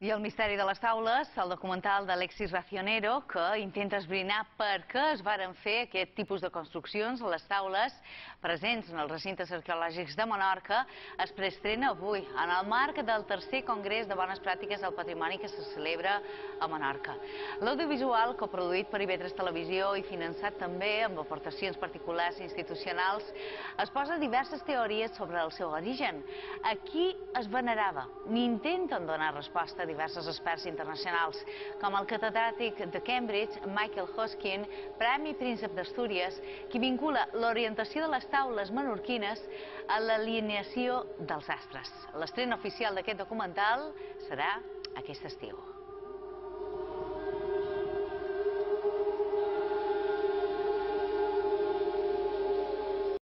I el misteri de les taules, el documental d'Alexis Racionero, que intenta esbrinar per què es varen fer aquest tipus de construccions, les taules presents en els recintes arqueològics de Menorca, es preestrena avui, en el marc del tercer Congrés de Bones Pràctiques del Patrimoni que se celebra a Menorca. L'audiovisual, coproduït per IB3 Televisió i finançat també amb aportacions particulars i institucionals, es posa diverses teories sobre el seu origen. A qui es venerava? N'intenten donar resposta diversos experts internacionals, com el catedràtic de Cambridge, Michael Hoskin, Premi Príncep d'Astúries, qui vincula l'orientació de les taules menorquines a l'alineació dels astres. L'estrena oficial d'aquest documental serà aquest estiu.